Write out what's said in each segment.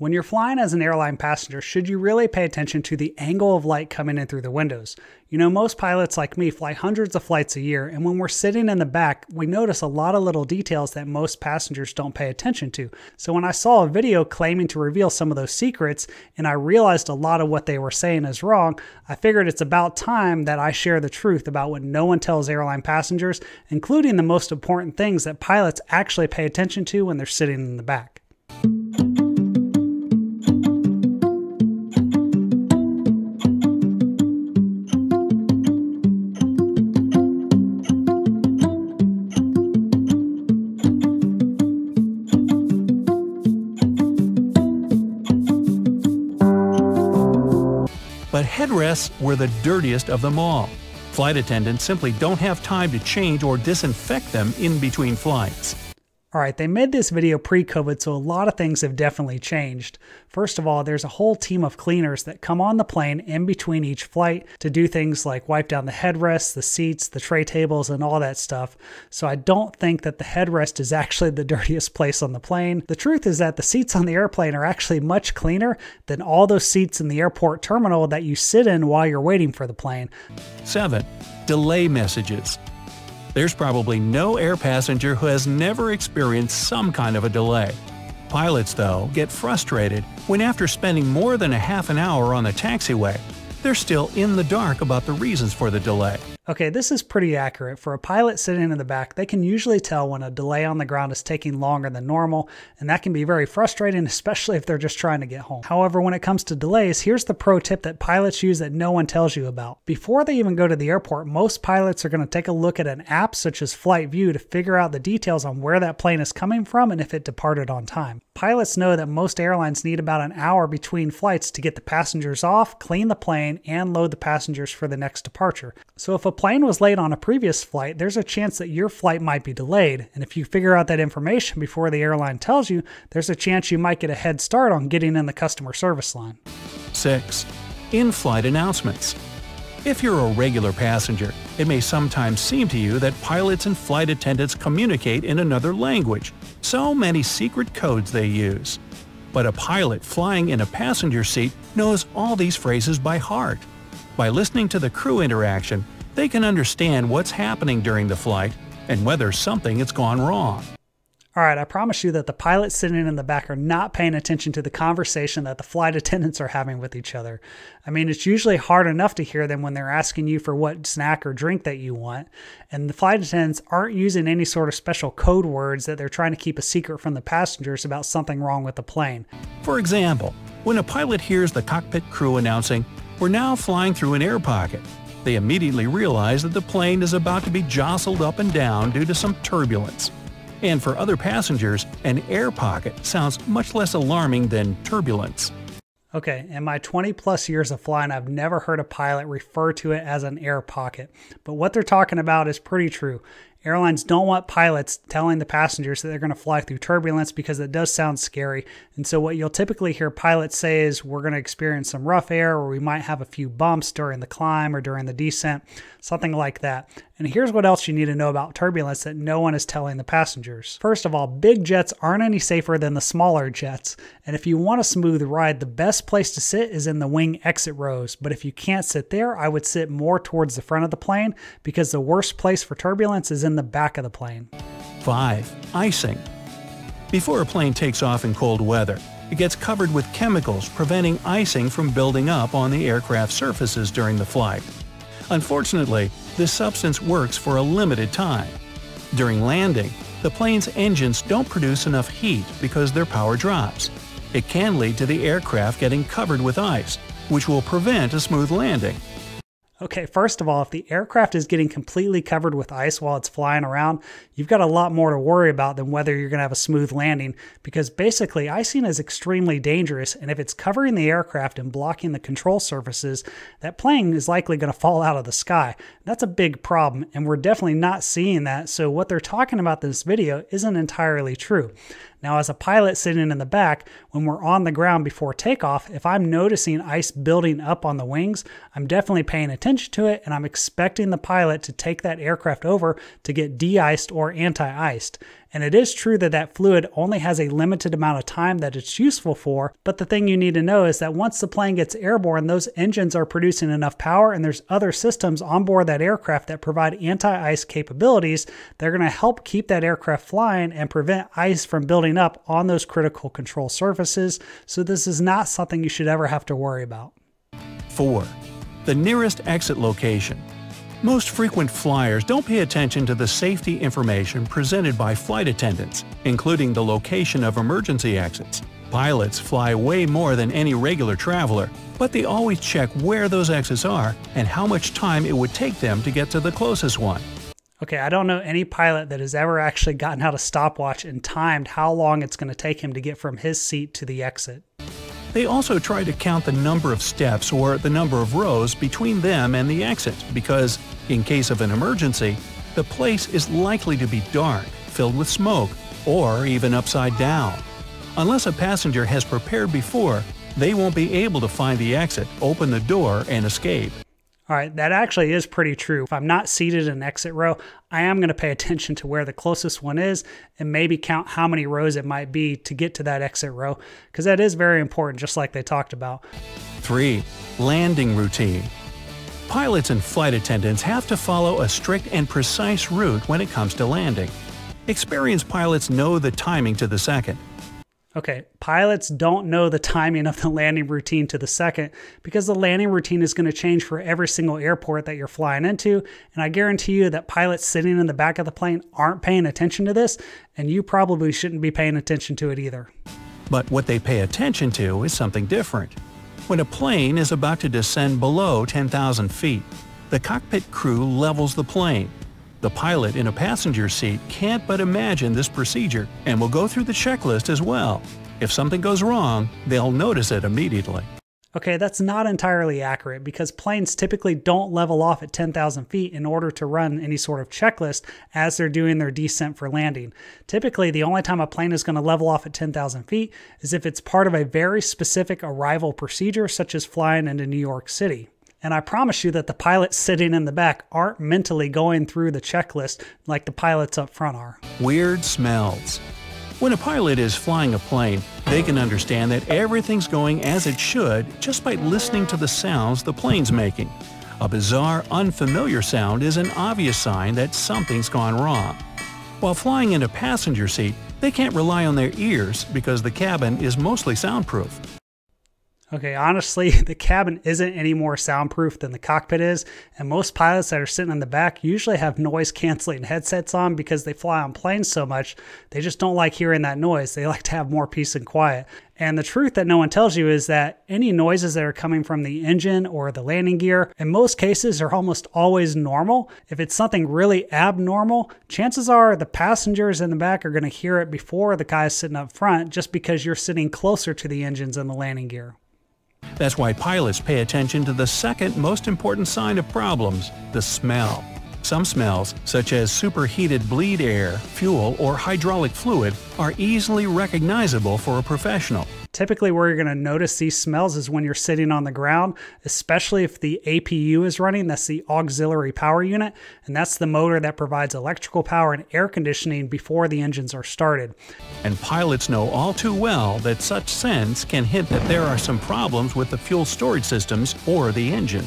When you're flying as an airline passenger, should you really pay attention to the angle of light coming in through the windows? You know, most pilots like me fly hundreds of flights a year, and when we're sitting in the back, we notice a lot of little details that most passengers don't pay attention to. So when I saw a video claiming to reveal some of those secrets, and I realized a lot of what they were saying is wrong, I figured it's about time that I share the truth about what no one tells airline passengers, including the most important things that pilots actually pay attention to when they're sitting in the back. Headrests were the dirtiest of them all. Flight attendants simply don't have time to change or disinfect them in between flights. All right, they made this video pre COVID, so a lot of things have definitely changed. First of all, there's a whole team of cleaners that come on the plane in between each flight to do things like wipe down the headrests, the seats, the tray tables, and all that stuff. So I don't think that the headrest is actually the dirtiest place on the plane. The truth is that the seats on the airplane are actually much cleaner than all those seats in the airport terminal that you sit in while you're waiting for the plane. 7. Delay messages. There's probably no air passenger who has never experienced some kind of a delay. Pilots, though, get frustrated when after spending more than a half an hour on the taxiway, they're still in the dark about the reasons for the delay. Okay, this is pretty accurate. For a pilot sitting in the back, they can usually tell when a delay on the ground is taking longer than normal, and that can be very frustrating, especially if they're just trying to get home. However, when it comes to delays, here's the pro tip that pilots use that no one tells you about. Before they even go to the airport, most pilots are going to take a look at an app such as Flight View to figure out the details on where that plane is coming from and if it departed on time. Pilots know that most airlines need about an hour between flights to get the passengers off, clean the plane, and load the passengers for the next departure. So if a plane was late on a previous flight, there's a chance that your flight might be delayed. And if you figure out that information before the airline tells you, there's a chance you might get a head start on getting in the customer service line. 6. In flight announcements. If you're a regular passenger, it may sometimes seem to you that pilots and flight attendants communicate in another language, so many secret codes they use. But a pilot flying in a passenger seat knows all these phrases by heart. By listening to the crew interaction, they can understand what's happening during the flight and whether something has gone wrong. All right, I promise you that the pilots sitting in the back are not paying attention to the conversation that the flight attendants are having with each other. I mean, it's usually hard enough to hear them when they're asking you for what snack or drink that you want, and the flight attendants aren't using any sort of special code words that they're trying to keep a secret from the passengers about something wrong with the plane. For example, when a pilot hears the cockpit crew announcing, We're now flying through an air pocket, they immediately realize that the plane is about to be jostled up and down due to some turbulence. And for other passengers, an air pocket sounds much less alarming than turbulence. Okay, in my 20 plus years of flying, I've never heard a pilot refer to it as an air pocket. But what they're talking about is pretty true. Airlines don't want pilots telling the passengers that they're going to fly through turbulence because it does sound scary. And so, what you'll typically hear pilots say is, We're going to experience some rough air, or we might have a few bumps during the climb or during the descent, something like that. And here's what else you need to know about turbulence that no one is telling the passengers. First of all, big jets aren't any safer than the smaller jets. And if you want a smooth ride, the best place to sit is in the wing exit rows. But if you can't sit there, I would sit more towards the front of the plane because the worst place for turbulence is in the back of the plane. 5. Icing. Before a plane takes off in cold weather, it gets covered with chemicals preventing icing from building up on the aircraft surfaces during the flight. Unfortunately, this substance works for a limited time. During landing, the plane's engines don't produce enough heat because their power drops. It can lead to the aircraft getting covered with ice, which will prevent a smooth landing. Okay, first of all, if the aircraft is getting completely covered with ice while it's flying around, you've got a lot more to worry about than whether you're going to have a smooth landing because basically icing is extremely dangerous and if it's covering the aircraft and blocking the control surfaces, that plane is likely going to fall out of the sky. That's a big problem and we're definitely not seeing that, so what they're talking about in this video isn't entirely true. Now, as a pilot sitting in the back, when we're on the ground before takeoff, if I'm noticing ice building up on the wings, I'm definitely paying attention to it and I'm expecting the pilot to take that aircraft over to get de iced or anti iced. And it is true that that fluid only has a limited amount of time that it's useful for, but the thing you need to know is that once the plane gets airborne, those engines are producing enough power and there's other systems on board that aircraft that provide anti-ice capabilities. They're going to help keep that aircraft flying and prevent ice from building up on those critical control surfaces. So this is not something you should ever have to worry about. 4. The nearest exit location. Most frequent flyers don't pay attention to the safety information presented by flight attendants, including the location of emergency exits. Pilots fly way more than any regular traveler, but they always check where those exits are and how much time it would take them to get to the closest one. Okay, I don't know any pilot that has ever actually gotten out a stopwatch and timed how long it's going to take him to get from his seat to the exit. They also try to count the number of steps or the number of rows between them and the exit because, in case of an emergency, the place is likely to be dark, filled with smoke, or even upside down. Unless a passenger has prepared before, they won't be able to find the exit, open the door, and escape. All right, that actually is pretty true. If I'm not seated in exit row, I am going to pay attention to where the closest one is and maybe count how many rows it might be to get to that exit row, because that is very important, just like they talked about. 3. Landing routine. Pilots and flight attendants have to follow a strict and precise route when it comes to landing. Experienced pilots know the timing to the second, Okay, pilots don't know the timing of the landing routine to the second because the landing routine is going to change for every single airport that you're flying into. And I guarantee you that pilots sitting in the back of the plane aren't paying attention to this, and you probably shouldn't be paying attention to it either. But what they pay attention to is something different. When a plane is about to descend below 10,000 feet, the cockpit crew levels the plane the pilot in a passenger seat can't but imagine this procedure and will go through the checklist as well. If something goes wrong, they'll notice it immediately. Okay, that's not entirely accurate because planes typically don't level off at 10,000 feet in order to run any sort of checklist as they're doing their descent for landing. Typically, the only time a plane is going to level off at 10,000 feet is if it's part of a very specific arrival procedure, such as flying into New York City. And I promise you that the pilots sitting in the back aren't mentally going through the checklist like the pilots up front are. Weird smells. When a pilot is flying a plane, they can understand that everything's going as it should just by listening to the sounds the plane's making. A bizarre, unfamiliar sound is an obvious sign that something's gone wrong. While flying in a passenger seat, they can't rely on their ears because the cabin is mostly soundproof. Okay, honestly, the cabin isn't any more soundproof than the cockpit is, and most pilots that are sitting in the back usually have noise canceling headsets on because they fly on planes so much. They just don't like hearing that noise. They like to have more peace and quiet. And the truth that no one tells you is that any noises that are coming from the engine or the landing gear, in most cases, are almost always normal. If it's something really abnormal, chances are the passengers in the back are going to hear it before the guys sitting up front just because you're sitting closer to the engines and the landing gear. That's why pilots pay attention to the second most important sign of problems the smell. Some smells, such as superheated bleed air, fuel, or hydraulic fluid, are easily recognizable for a professional. Typically, where you're going to notice these smells is when you're sitting on the ground, especially if the APU is running. That's the auxiliary power unit, and that's the motor that provides electrical power and air conditioning before the engines are started. And pilots know all too well that such scents can hint that there are some problems with the fuel storage systems or the engine.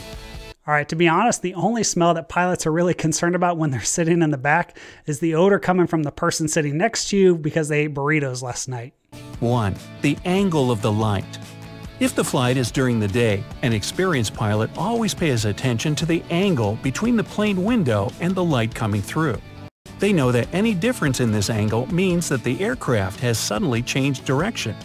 All right, to be honest, the only smell that pilots are really concerned about when they're sitting in the back is the odor coming from the person sitting next to you because they ate burritos last night. 1. The angle of the light. If the flight is during the day, an experienced pilot always pays attention to the angle between the plane window and the light coming through. They know that any difference in this angle means that the aircraft has suddenly changed direction.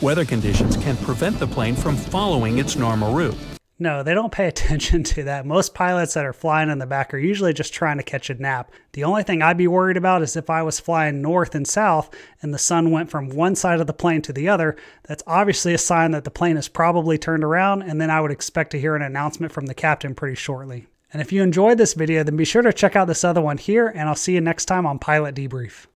Weather conditions can prevent the plane from following its normal route. No, they don't pay attention to that. Most pilots that are flying in the back are usually just trying to catch a nap. The only thing I'd be worried about is if I was flying north and south and the sun went from one side of the plane to the other. That's obviously a sign that the plane is probably turned around, and then I would expect to hear an announcement from the captain pretty shortly. And if you enjoyed this video, then be sure to check out this other one here, and I'll see you next time on Pilot Debrief.